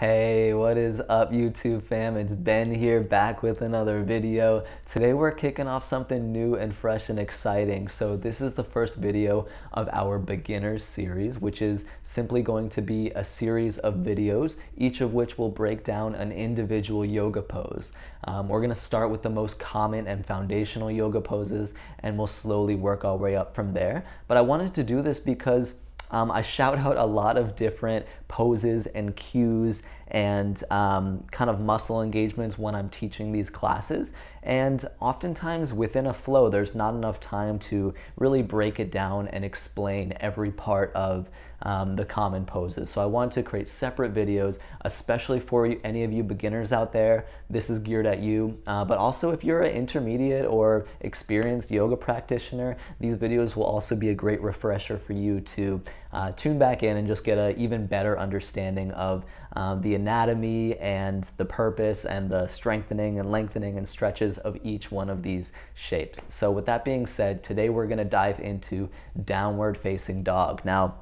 Hey, what is up YouTube fam? It's Ben here back with another video. Today we're kicking off something new and fresh and exciting. So this is the first video of our beginners series, which is simply going to be a series of videos, each of which will break down an individual yoga pose. Um, we're gonna start with the most common and foundational yoga poses and we'll slowly work our way up from there. But I wanted to do this because um, I shout out a lot of different poses and cues and um, kind of muscle engagements when I'm teaching these classes. And oftentimes within a flow, there's not enough time to really break it down and explain every part of um, the common poses. So I wanted to create separate videos, especially for you, any of you beginners out there. This is geared at you. Uh, but also if you're an intermediate or experienced yoga practitioner, these videos will also be a great refresher for you to uh, tune back in and just get an even better understanding of um, the anatomy and the purpose and the strengthening and lengthening and stretches of each one of these shapes. So with that being said, today we're gonna dive into downward facing dog. Now,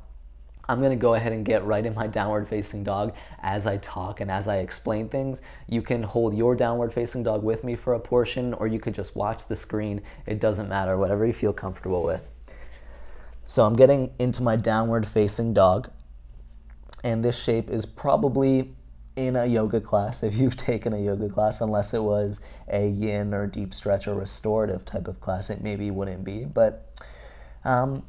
I'm gonna go ahead and get right in my downward facing dog as I talk and as I explain things. You can hold your downward facing dog with me for a portion or you could just watch the screen. It doesn't matter, whatever you feel comfortable with. So I'm getting into my downward facing dog and this shape is probably in a yoga class if you've taken a yoga class unless it was a yin or deep stretch or restorative type of class it maybe wouldn't be but um,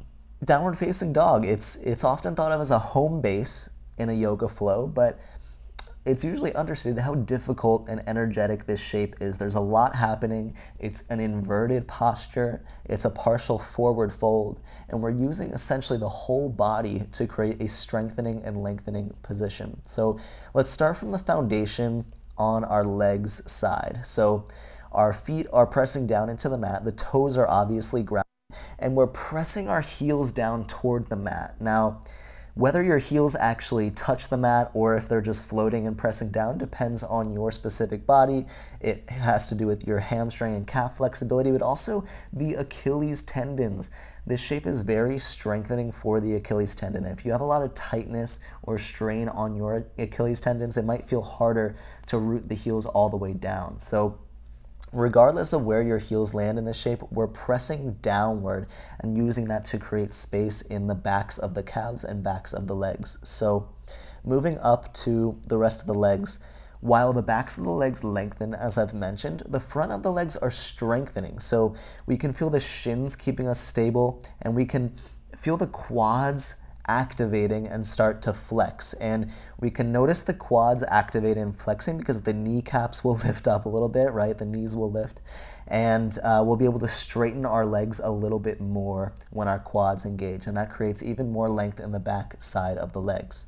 downward facing dog it's it's often thought of as a home base in a yoga flow but it's usually understated how difficult and energetic this shape is. There's a lot happening. It's an inverted posture. It's a partial forward fold. And we're using essentially the whole body to create a strengthening and lengthening position. So let's start from the foundation on our legs side. So our feet are pressing down into the mat. The toes are obviously grounded. And we're pressing our heels down toward the mat. Now, whether your heels actually touch the mat or if they're just floating and pressing down depends on your specific body. It has to do with your hamstring and calf flexibility, but also the Achilles tendons. This shape is very strengthening for the Achilles tendon. If you have a lot of tightness or strain on your Achilles tendons, it might feel harder to root the heels all the way down. So regardless of where your heels land in this shape, we're pressing downward and using that to create space in the backs of the calves and backs of the legs. So moving up to the rest of the legs, while the backs of the legs lengthen, as I've mentioned, the front of the legs are strengthening. So we can feel the shins keeping us stable and we can feel the quads activating and start to flex. And we can notice the quads activating and flexing because the kneecaps will lift up a little bit, right? The knees will lift. And uh, we'll be able to straighten our legs a little bit more when our quads engage. And that creates even more length in the back side of the legs.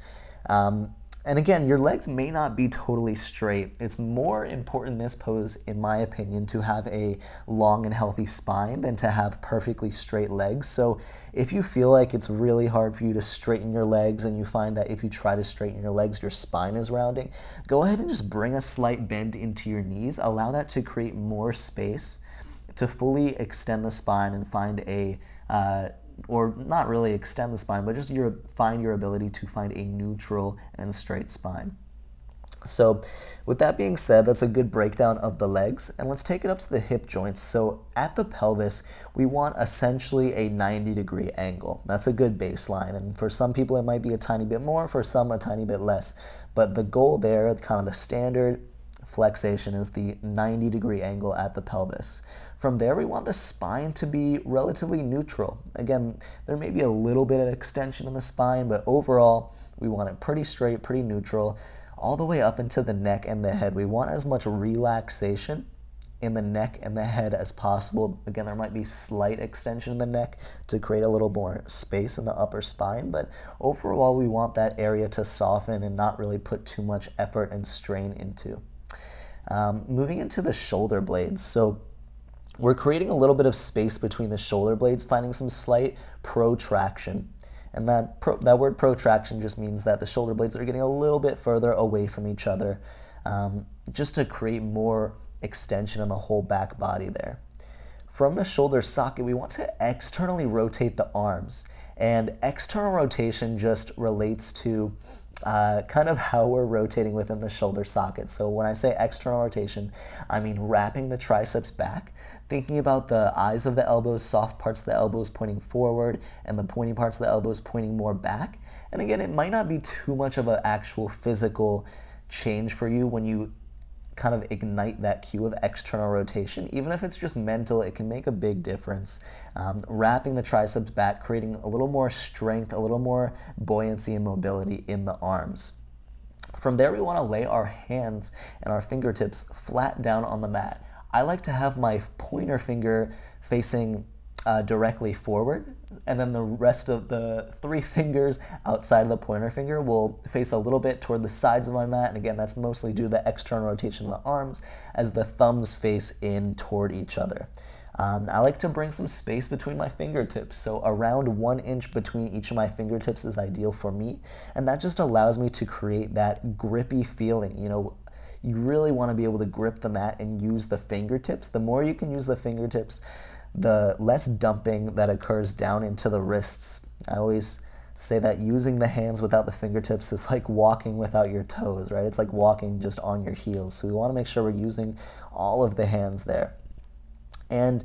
Um, and again, your legs may not be totally straight. It's more important in this pose, in my opinion, to have a long and healthy spine than to have perfectly straight legs. So if you feel like it's really hard for you to straighten your legs and you find that if you try to straighten your legs, your spine is rounding, go ahead and just bring a slight bend into your knees. Allow that to create more space to fully extend the spine and find a uh, or not really extend the spine, but just your, find your ability to find a neutral and straight spine. So with that being said, that's a good breakdown of the legs. And let's take it up to the hip joints. So at the pelvis, we want essentially a 90 degree angle. That's a good baseline. And for some people, it might be a tiny bit more, for some, a tiny bit less. But the goal there, kind of the standard flexation is the 90 degree angle at the pelvis. From there, we want the spine to be relatively neutral. Again, there may be a little bit of extension in the spine, but overall, we want it pretty straight, pretty neutral, all the way up into the neck and the head. We want as much relaxation in the neck and the head as possible. Again, there might be slight extension in the neck to create a little more space in the upper spine, but overall, we want that area to soften and not really put too much effort and strain into. Um, moving into the shoulder blades. So we're creating a little bit of space between the shoulder blades, finding some slight protraction. And that, pro, that word protraction just means that the shoulder blades are getting a little bit further away from each other, um, just to create more extension in the whole back body there. From the shoulder socket, we want to externally rotate the arms. And external rotation just relates to uh, kind of how we're rotating within the shoulder socket. So when I say external rotation, I mean wrapping the triceps back, thinking about the eyes of the elbows, soft parts of the elbows pointing forward, and the pointy parts of the elbows pointing more back. And again, it might not be too much of an actual physical change for you when you kind of ignite that cue of external rotation. Even if it's just mental, it can make a big difference. Um, wrapping the triceps back, creating a little more strength, a little more buoyancy and mobility in the arms. From there, we want to lay our hands and our fingertips flat down on the mat. I like to have my pointer finger facing uh, directly forward, and then the rest of the three fingers outside of the pointer finger will face a little bit toward the sides of my mat. And again, that's mostly due to the external rotation of the arms as the thumbs face in toward each other. Um, I like to bring some space between my fingertips, so around one inch between each of my fingertips is ideal for me, and that just allows me to create that grippy feeling. You know, you really want to be able to grip the mat and use the fingertips. The more you can use the fingertips, the less dumping that occurs down into the wrists. I always say that using the hands without the fingertips is like walking without your toes, right? It's like walking just on your heels. So we want to make sure we're using all of the hands there. And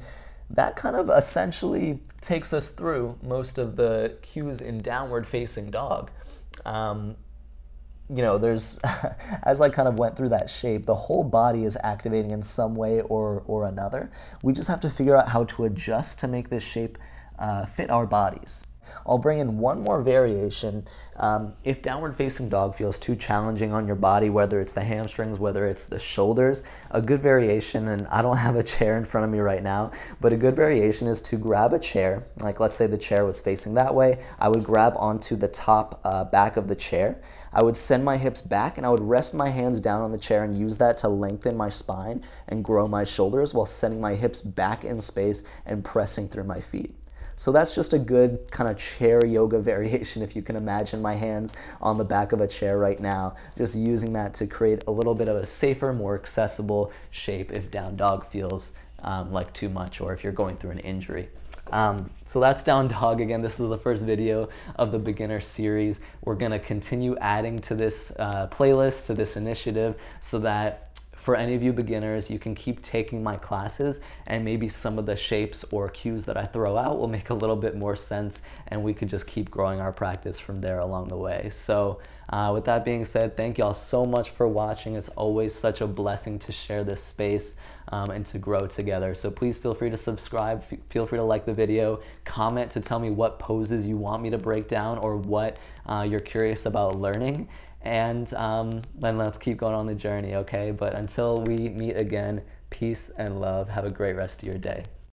that kind of essentially takes us through most of the cues in downward facing dog. Um, you know, there's, as I kind of went through that shape, the whole body is activating in some way or, or another. We just have to figure out how to adjust to make this shape uh, fit our bodies. I'll bring in one more variation. Um, if downward facing dog feels too challenging on your body, whether it's the hamstrings, whether it's the shoulders, a good variation, and I don't have a chair in front of me right now, but a good variation is to grab a chair. Like let's say the chair was facing that way, I would grab onto the top uh, back of the chair. I would send my hips back and I would rest my hands down on the chair and use that to lengthen my spine and grow my shoulders while sending my hips back in space and pressing through my feet. So that's just a good kind of chair yoga variation if you can imagine my hands on the back of a chair right now, just using that to create a little bit of a safer, more accessible shape if down dog feels um, like too much or if you're going through an injury. Um, so that's down dog again. This is the first video of the beginner series. We're gonna continue adding to this uh, playlist, to this initiative, so that for any of you beginners, you can keep taking my classes and maybe some of the shapes or cues that I throw out will make a little bit more sense and we could just keep growing our practice from there along the way. So uh, with that being said, thank y'all so much for watching. It's always such a blessing to share this space um, and to grow together. So please feel free to subscribe, F feel free to like the video, comment to tell me what poses you want me to break down or what uh, you're curious about learning and um, then let's keep going on the journey, okay? But until we meet again, peace and love. Have a great rest of your day.